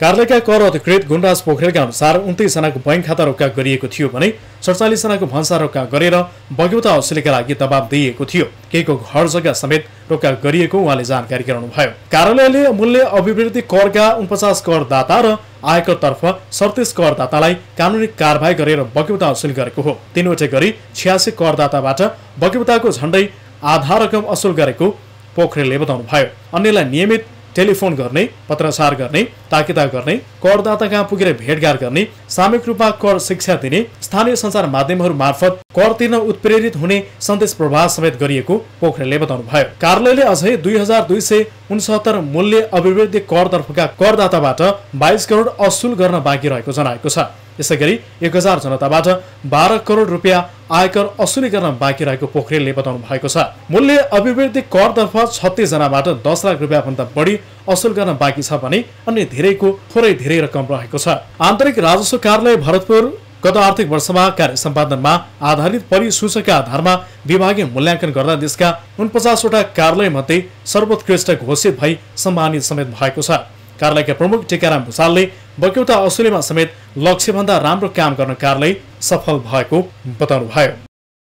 कार्यालयका कर अधिकृत गुणराज पोखरेलका अनुसार उन्तिसजनाको बैङ्क खाता रोक्का गरिएको थियो भने सडचालिसजनाको भन्सा रोक्का गरेर बग्यौता औसलीका लागि दबाब दिइएको थियो। केहीको घर जग्गा समेत रोक्का गरिएको उहाँले जानकारी गराउनुभयो। कार्यालयले मूल्य अभिवृद्धि करका उनपचास करदाता र आयकरतर्फ सडतिस करदातालाई कानुनी कारवाही गरेर बग्यौता असुल गरेको हो। तीनवटै गरी छ्यासी करदाताबाट बग्यौताको झण्डै आधा रकम असुल गरेको पोखरेलले बताउनुभयो। अन्यलाई नियमित टेलिफोन गर्ने पत्रचार गर्ने ताकिदा गर्ने करदाता कहाँ पुगेर भेटघाट गर्ने सामूहिक रूपमा कर शिक्षा दिने स्थानीय सञ्चार माध्यमहरू मार्फत कर तिर्न उत्प्रेरित हुने सन्देश प्रवाह समेत गरिएको पोखरेलले बताउनुभयो। कार्यालयले अझै दुई हजार दुई सय उनसत्तर मूल्य अभिवृद्धि करतर्फका करदाताबाट बाइस करोड असुल गर्न बाँकी रहेको जनाएको छ। यसै गरी एक हजार जनताबाट बाह्र करोड रुपियाँ आयकर असुली गर्न बाँकी रहेको पोखरेलले बताउनु भएको छ। मूल्य अभिवृद्धि करतर्फ छत्तिस जनाबाट दस लाख रुपियाँ भन्दा बढी असुल गर्न बाँकी छ भने अन्य धेरैको थोरै धेरै रकम रहेको छ। आन्तरिक राजस्व कार्यालय भरतपुर गत आर्थिक वर्षमा कार्य सम्पादनमा आधारित परिसूचकका आधारमा विभागीय मूल्याङ्कन गर्दा देशका उनपचासवटा कार्यालय मध्ये सर्वोत्कृष्ट घोषित भई सम्मानित समेत भएको छ। कार्यालयका प्रमुख टेकाराम भूषालले बक्यौता असुलीमा समेत लक्ष्यभन्दा राम्रो काम गर्न कार्यालय सफल भएको बताउनुभयो।